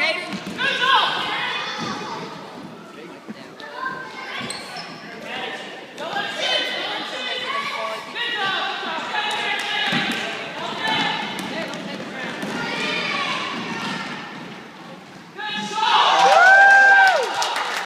Caden.